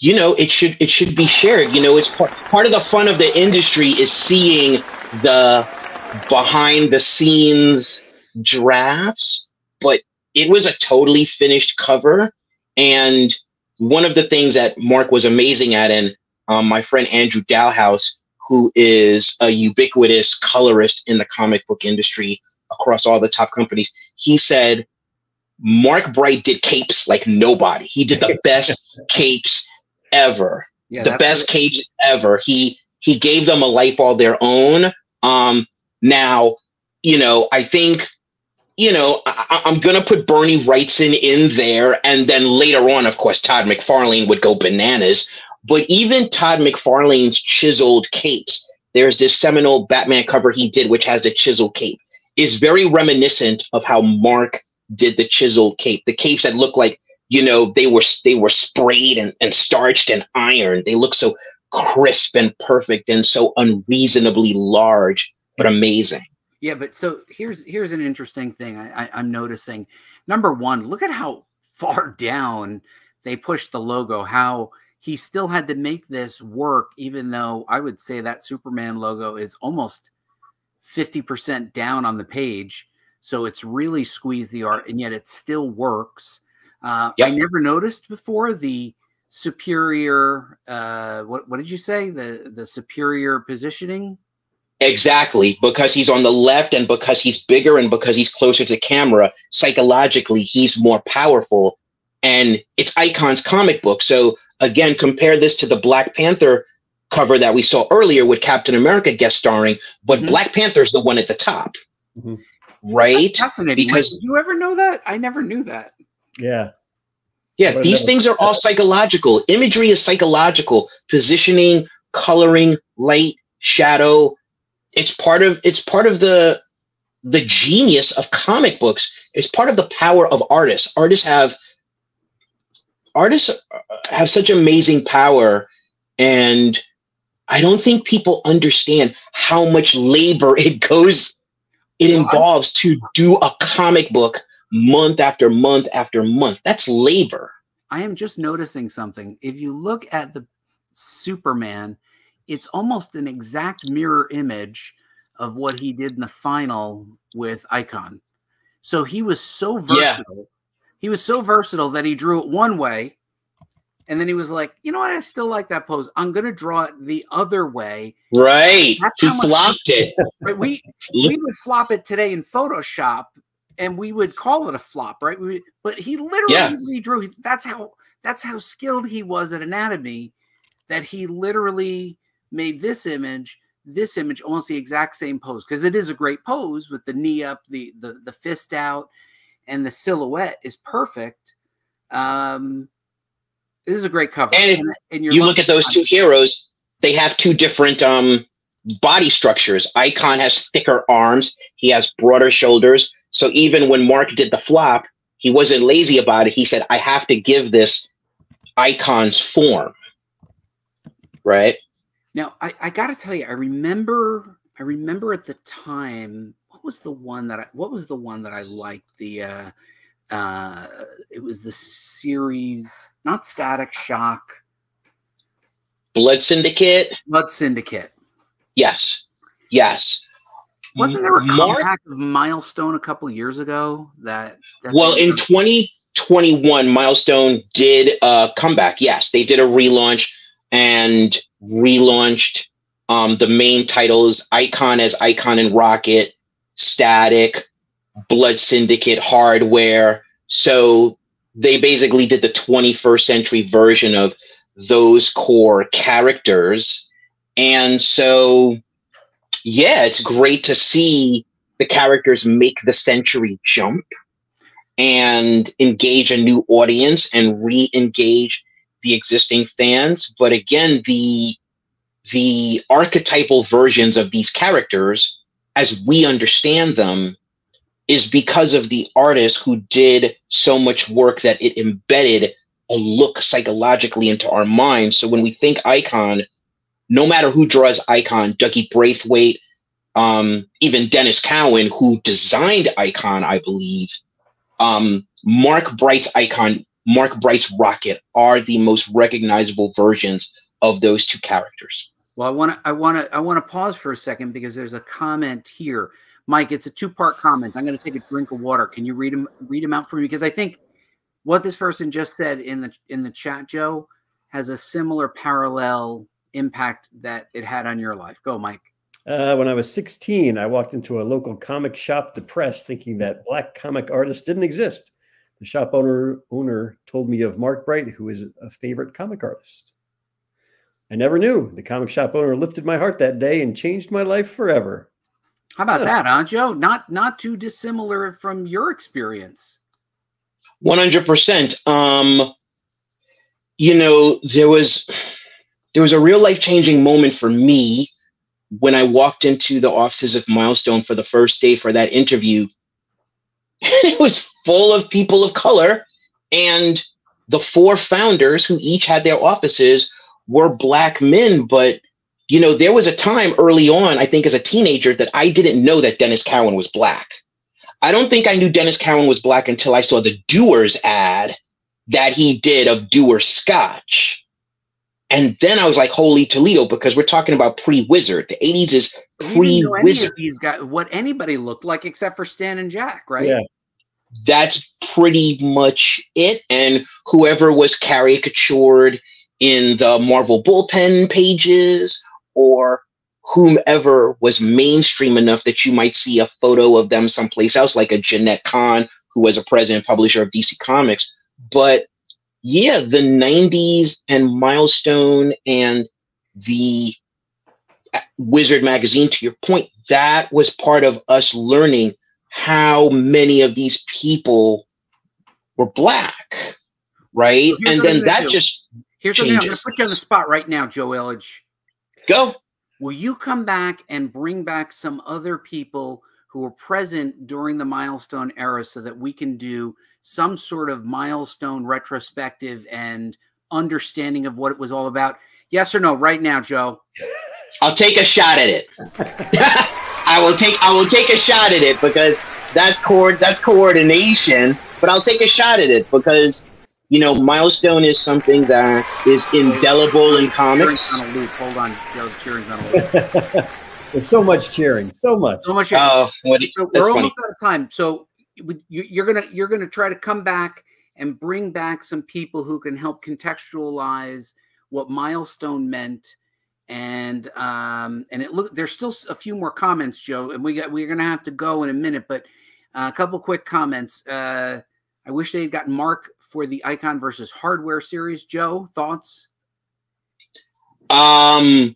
S3: you know, it should it should be shared. You know, it's part, part of the fun of the industry is seeing the behind the scenes drafts, but it was a totally finished cover and one of the things that Mark was amazing at and um, my friend Andrew Dalhouse who is a ubiquitous colorist in the comic book industry across all the top companies. He said Mark Bright did capes like nobody. He did the best capes ever.
S1: yeah,
S3: the best capes ever. He he gave them a life all their own. Um now, you know, I think you know, I, I- I'm gonna put Bernie Wrightson in there, and then later on, of course, Todd McFarlane would go bananas. But even Todd McFarlane's chiseled capes, there's this seminal Batman cover he did, which has the chiseled cape, is very reminiscent of how Mark did the chiseled cape. The capes that look like, you know, they were they were sprayed and, and starched and ironed. They look so crisp and perfect and so unreasonably large, but amazing.
S1: Yeah, but so here's here's an interesting thing I, I, I'm noticing. Number one, look at how far down they pushed the logo. How he still had to make this work, even though I would say that Superman logo is almost fifty percent down on the page. So it's really squeezed the art, and yet it still works. Uh, I never noticed before the superior. Uh, what what did you say? The the superior positioning.
S3: Exactly, because he's on the left and because he's bigger and because he's closer to camera, psychologically he's more powerful. And it's Icon's comic book. So again, compare this to the Black Panther cover that we saw earlier with Captain America guest starring, but
S1: Mhm.
S3: Black Panther's the one at the top.
S2: Mhm.
S3: Right?
S1: Fascinating. Mike.
S3: Because-
S1: did you ever know that? I never knew that.
S2: Yeah.
S3: Yeah, these things are all psychological. Imagery is psychological. Positioning, coloring, light, shadow. It's part of it's part of the the genius of comic books. It's part of the power of artists. Artists have artists have such amazing power and I don't think people understand how much labor it goes, it involves to do a comic book month after month after month. That's labor.
S1: I am just noticing something. If you look at the Superman, it's almost an exact mirror image of what he did in the final with Icon. So he was so versatile. Yeah. He was so versatile that he drew it one way and then he was like, you know what? I still like that pose. I'm gonna draw it the other way.
S3: Right. That's he flopped it.
S1: Right. We we would flop it today in Photoshop and we would call it a flop, right? We, but he literally yeah. redrew. That's how that's how skilled he was at anatomy that he literally made this image, this image almost the exact same pose because it is a great pose with the knee up, the the the fist out, and the silhouette is perfect. Um, this is a great cover.
S3: And, and you look at those two heroes, they have two different um, body structures. Icon has thicker arms, he has broader shoulders. So even when Mark did the flop, he wasn't lazy about it. He said, I have to give this Icon's form. Right?
S1: Now, I, I got to tell you, I remember, I remember at the time, what was the one that I, what was the one that I liked? The, uh, uh, it was the series, not Static Shock.
S3: Blood Syndicate.
S1: Blood Syndicate.
S3: Yes. Yes.
S1: Wasn't there a Mark, comeback of Milestone a couple years ago? That,
S3: that well, in twenty twenty one, Milestone did a comeback. Yes, they did a relaunch and relaunched um, the main titles: Icon as Icon and Rocket, Static, Blood Syndicate hardware. So they basically did the 21st century version of those core characters. And so, yeah, it's great to see the characters make the century jump and engage a new audience and re-engage the existing fans but again the the archetypal versions of these characters as we understand them is because of the artist who did so much work that it embedded a look psychologically into our minds. So when we think icon, no matter who draws icon, Dougie Braithwaite, um, even Denys Cowan, who designed icon, I believe, um, Mark Bright's icon, Mark Bright's rocket are the most recognizable versions of those two characters.
S1: Well, I want to, I want to, I want to pause for a second because there's a comment here Mike, it's a two-part comment. I'm going to take a drink of water. Can you read them read them out for me? Because I think what this person just said in the in the chat, Joe, has a similar parallel impact that it had on your life. Go, Mike.
S2: Uh, when I was 16, I walked into a local comic shop depressed, thinking that black comic artists didn't exist. The shop owner owner told me of Mark Bright, who is a favorite comic artist. I never knew. The comic shop owner lifted my heart that day and changed my life forever.
S1: How about that, huh, Joe? Not not too dissimilar from your experience.
S3: One hundred percent. Um, you know, there was there was a real life changing moment for me when I walked into the offices of Milestone for the first day for that interview. it was full of people of color, and the four founders who each had their offices were black men, but you know, there was a time early on, I think as a teenager, that I didn't know that Denys Cowan was black. I don't think I knew Denys Cowan was black until I saw the Dewar's ad that he did of Dewar Scotch. And then I was like, holy Toledo, because we're talking about pre-Wizard. The 80s is pre-Wizard.
S1: These guys, what anybody looked like except for Stan and Jack, right?
S2: Yeah.
S3: That's pretty much it. And whoever was caricatured in the Marvel bullpen pages or whomever was mainstream enough that you might see a photo of them someplace else, like a Jenette Kahn, who was a president publisher of DC Comics. But yeah, the 90s and Milestone and the uh, Wizard magazine, to your point, that was part of us learning how many of these people were black, right? So and then that do. just
S1: here's changes. something I'm going to put you on the spot right now, Joe Illidge.
S3: Go.
S1: Will you come back and bring back some other people who were present during the milestone era so that we can do some sort of milestone retrospective and understanding of what it was all about? Yes or no, right now, Joe?
S3: I'll take a shot at it. I will take I will take a shot at it because that's cord that's coordination, but I'll take a shot at it because you know, milestone is something that is indelible in comics.
S1: On a loop. Hold on, Joe. Cheering's on a loop.
S2: There's so much cheering, so much.
S1: So much.
S3: Oh, what,
S1: so we're almost out of time. So you're gonna you're gonna try to come back and bring back some people who can help contextualize what milestone meant. And um and it look there's still a few more comments joe and we got we're gonna have to go in a minute but uh, a couple quick comments. Uh i wish they had gotten mark for the icon versus hardware series. Joe thoughts?
S3: Um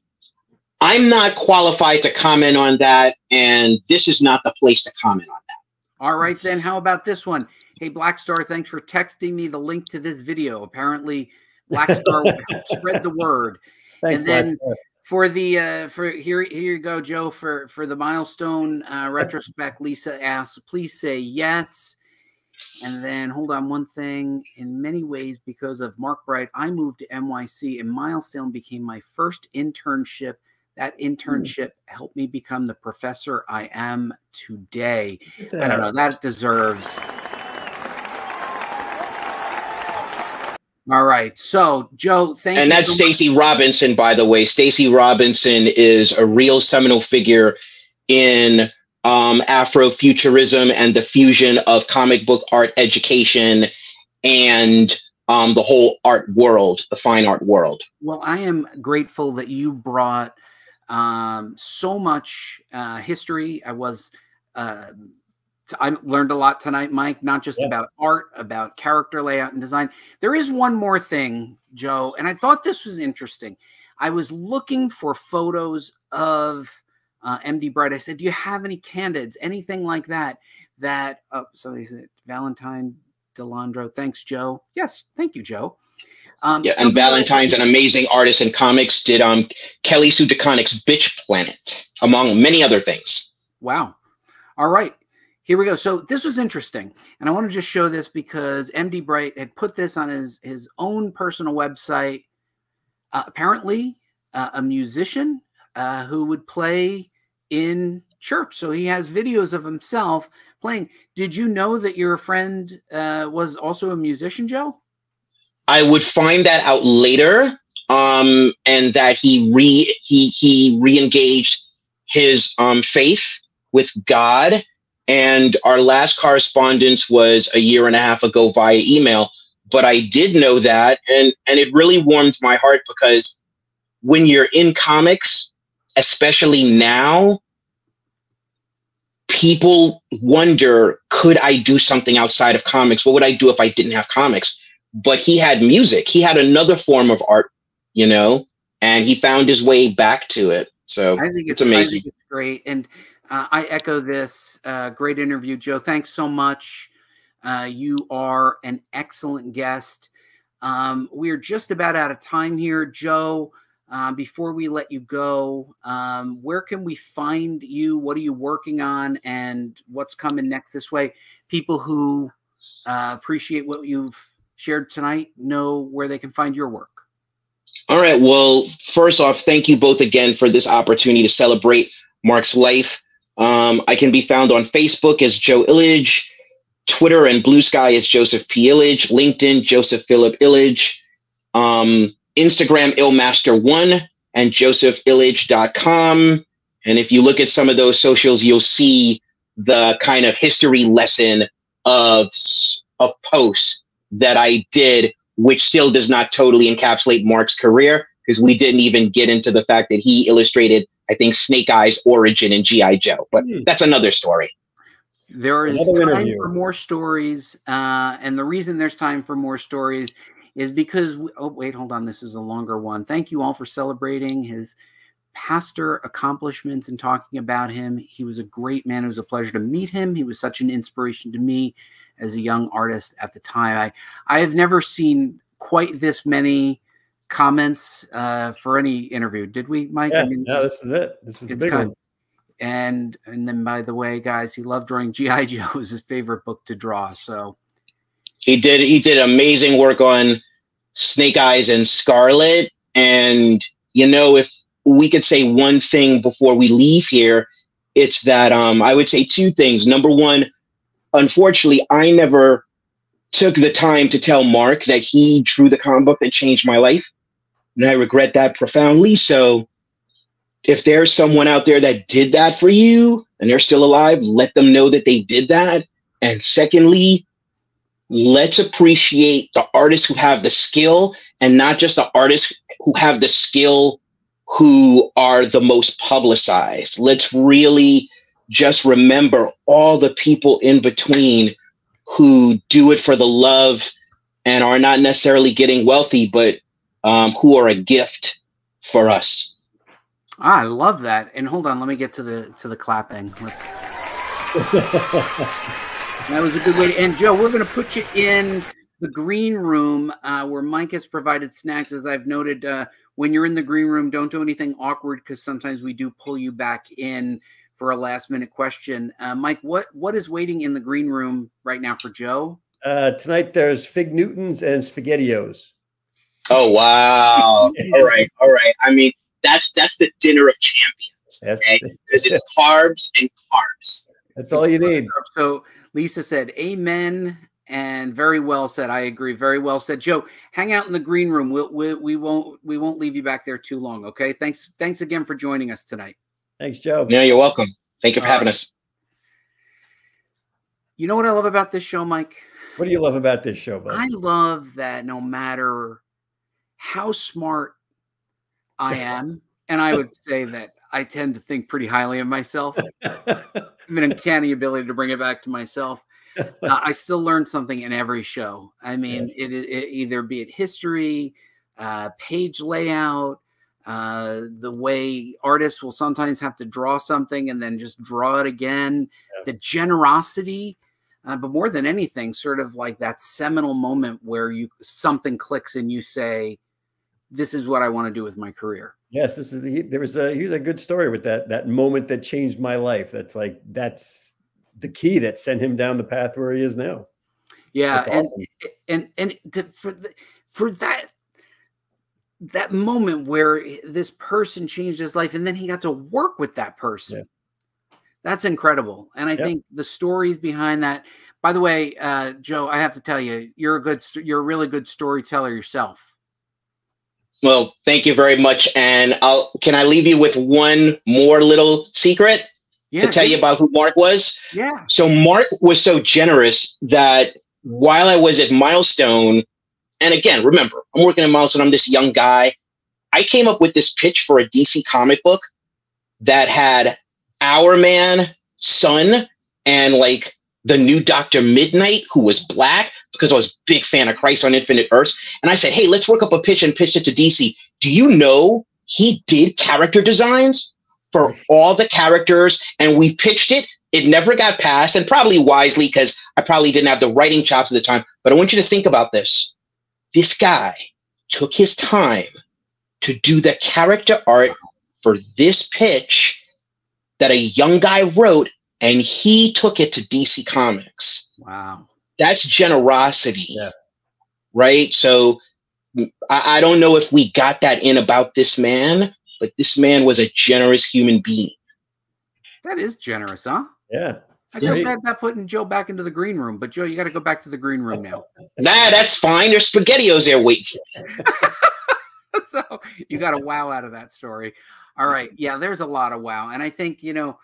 S3: i'm not qualified to comment on that and this is not the place to comment on
S1: all right then how about this one hey black star thanks for texting me the link to this video apparently black star will help spread the word Thanks, and then for the uh, for here here you go, Joe. For for the milestone uh, retrospect, Lisa asks, please say yes. And then hold on one thing. In many ways, because of Mark Bright, I moved to NYC, and Milestone became my first internship. That internship helped me become the professor I am today. I don't know. That deserves All right. So, Joe, thank
S3: and
S1: you.
S3: And that's so Stacey Robinson, by the way. Stacey Robinson is a real seminal figure in um, Afrofuturism and the fusion of comic book art education and um, the whole art world, the fine art world.
S1: Well, I am grateful that you brought um, so much uh, history. I was. Uh, I learned a lot tonight, Mike, not just yeah. about art, about character layout and design. There is one more thing, Joe, and I thought this was interesting. I was looking for photos of uh, MD Bright. I said, Do you have any candidates, anything like that? That, oh, somebody said, Valentine De Landro. Thanks, Joe. Yes, thank you, Joe.
S3: Um, yeah, and Valentine's an amazing artist in comics. Did um Kelly Sue DeConnick's Bitch Planet, among many other things.
S1: Wow. All right. Here we go. So this was interesting, and I want to just show this because MD Bright had put this on his his own personal website. Uh, apparently, uh, a musician uh, who would play in church, so he has videos of himself playing. Did you know that your friend uh, was also a musician, Joe?
S3: I would find that out later, um, and that he re he he reengaged his um, faith with God and our last correspondence was a year and a half ago via email. But I did know that, and and it really warmed my heart because when you're in comics, especially now, people wonder, could I do something outside of comics? What would I do if I didn't have comics? But he had music. He had another form of art, you know, and he found his way back to it. So I think it's, it's amazing. Think
S1: it's great. And uh, I echo this. Uh, great interview, Joe. Thanks so much. Uh, you are an excellent guest. Um, we're just about out of time here, Joe. Uh, before we let you go, um, where can we find you? What are you working on, and what's coming next this way? People who uh, appreciate what you've shared tonight know where they can find your work.
S3: All right. Well, first off, thank you both again for this opportunity to celebrate Mark's life. Um, I can be found on Facebook as Joe Illidge, Twitter and Blue Sky as Joseph P. Illidge, LinkedIn, Joseph Philip Illidge, um, Instagram, Illmaster1, and josephillidge.com. And if you look at some of those socials, you'll see the kind of history lesson of, of posts that I did, which still does not totally encapsulate Mark's career because we didn't even get into the fact that he illustrated I think Snake Eyes origin in GI Joe, but hmm. that's another story.
S1: There is another time interview. for more stories, uh, and the reason there's time for more stories is because we, oh wait, hold on, this is a longer one. Thank you all for celebrating his pastor accomplishments and talking about him. He was a great man. It was a pleasure to meet him. He was such an inspiration to me as a young artist at the time. I I have never seen quite this many comments uh, for any interview. Did we, Mike?
S2: Yeah, I mean, no, this is it. This was the big one.
S1: and and then by the way, guys, he loved drawing GI Joe. was his favorite book to draw. So
S3: he did he did amazing work on Snake Eyes and Scarlett. And you know, if we could say one thing before we leave here, it's that um, I would say two things. Number one, unfortunately, I never took the time to tell Mark that he drew the comic book that changed my life. And I regret that profoundly. So if there's someone out there that did that for you and they're still alive, let them know that they did that. And secondly, let's appreciate the artists who have the skill and not just the artists who have the skill who are the most publicized. Let's really just remember all the people in between who do it for the love and are not necessarily getting wealthy, but um, who are a gift for us.
S1: Ah, I love that. And hold on, let me get to the to the clapping. Let's. that was a good way to end. Joe, we're going to put you in the green room uh, where Mike has provided snacks. As I've noted, uh, when you're in the green room, don't do anything awkward because sometimes we do pull you back in for a last minute question. Uh, Mike, what what is waiting in the green room right now for Joe?
S2: Uh, tonight there's Fig Newtons and SpaghettiOs.
S3: Oh wow! all right, all right. I mean, that's that's the dinner of champions. Because okay? it's carbs and carbs.
S2: That's all you need.
S1: So Lisa said, "Amen." and very well said. I agree. Very well said, Joe. Hang out in the green room. We'll, we, we won't we won't leave you back there too long. Okay. Thanks. Thanks again for joining us tonight.
S2: Thanks, Joe.
S3: Yeah, you're welcome. Thank you for All having right. us.
S1: You know what I love about this show, Mike?
S2: What do you love about this show, bud?
S1: I love that no matter how smart I am, and I would say that I tend to think pretty highly of myself. I have an uncanny ability to bring it back to myself uh, I still learn something in every show. I mean, yes. it, it, either be it history, uh, page layout, uh, the way artists will sometimes have to draw something and then just draw it again, yeah. the generosity. Uh, but more than anything, sort of like that seminal moment where you something clicks and you say, "This is what I want to do with my career."
S2: Yes, this is the, there was a here's a good story with that that moment that changed my life. That's like that's the key that sent him down the path where he is now.
S1: Yeah, and, awesome. and and to, for the, for that that moment where this person changed his life, and then he got to work with that person. Yeah. That's incredible, and I think the stories behind that. By the way, uh, Joe, I have to tell you, you're a good, you're a really good storyteller yourself.
S3: Well, thank you very much. And I'll can I leave you with one more little secret? yeah, to tell you about who Mark was.
S1: Yeah.
S3: So Mark was so generous that while I was at Milestone, and again, remember, I'm working at and I'm this young guy. I came up with this pitch for a DC comic book that had Our Man, Sun, and like the new Doctor Midnight, who was black, because I was a big fan of Crisis on Infinite Earths. And I said, hey, let's work up a pitch and pitch it to DC. Do you know he did character designs for all the characters and we pitched it. It never got passed, and probably wisely because I probably didn't have the writing chops at the time. But I want you to think about this. This guy took his time to do the character art for this pitch that a young guy wrote, and he took it to DC Comics.
S1: Wow.
S3: That's generosity.
S2: Yeah.
S3: Right? So I, I don't know if we got that in about this man, but this man was a generous human being.
S1: That is generous, huh?
S2: Yeah.
S1: I feel bad about putting Joe back into the green room, but Joe, you got to go back to the green room now.
S3: nah, that's fine. There's spaghettios there waiting.
S1: so you got a wow out of that story. All right. Yeah, there's a lot of wow. And I think, you know,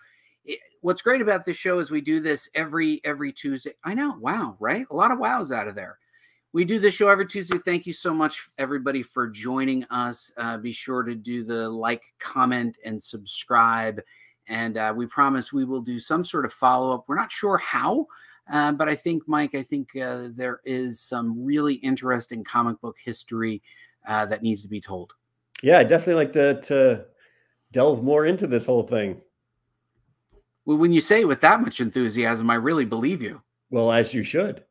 S1: it, what's great about this show is we do this every every Tuesday. I know. Wow, right? A lot of wows out of there. We do this show every Tuesday. Thank you so much, everybody, for joining us. Uh, be sure to do the like, comment, and subscribe. And uh, we promise we will do some sort of follow up. We're not sure how, uh, but I think, Mike, I think uh, there is some really interesting comic book history uh, that needs to be told.
S2: Yeah, I definitely like to, to delve more into this whole thing.
S1: Well, when you say it with that much enthusiasm, I really believe you.
S2: Well, as you should.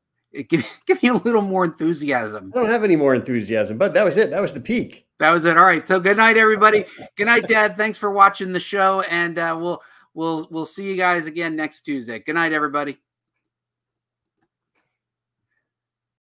S1: Give, give me a little more enthusiasm.
S2: I don't have any more enthusiasm, but that was it. That was the peak.
S1: That was it. All right. So good night, everybody. good night, Dad. Thanks for watching the show, and uh, we'll we'll we'll see you guys again next Tuesday. Good night, everybody.